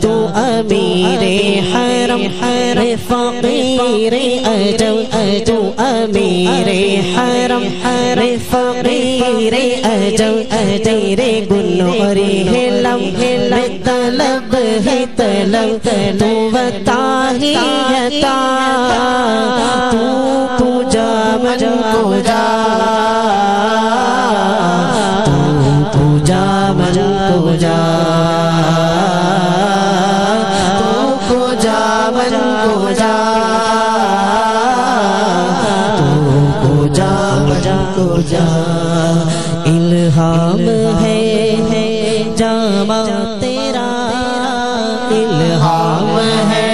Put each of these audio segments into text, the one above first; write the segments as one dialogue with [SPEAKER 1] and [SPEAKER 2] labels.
[SPEAKER 1] تو امیر حرم حرم فقیر اجو اجو امیر حرم حرم فقیر اجو اجیر گنوری ہلم ہلم طلب ہے طلب تو بتا ہی عطا تو پوجا من پوجا، تو پوجا من پوجا۔ من پوجا تو پوجا من پوجا الہام ہے جامع تیرا۔ الہام ہے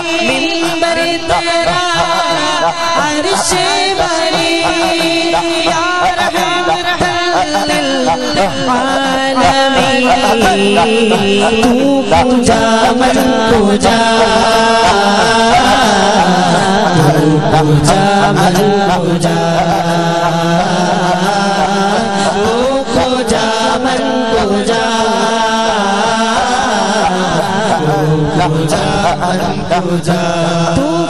[SPEAKER 1] ممبر تیرا عرش بری یا رحمت للعالمین، تو پوجا، من پوجا، تو پوجا، من پوجا، تو پوجا، من پوجا۔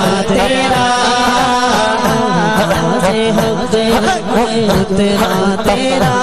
[SPEAKER 1] رتبہ تیرا رتبہ تیرا